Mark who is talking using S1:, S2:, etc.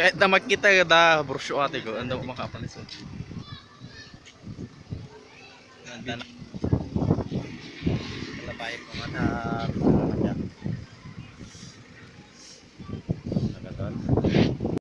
S1: Kahit na makita da brosyo ate ko, ando makapalisod. Ganda na.
S2: Labay ko mata.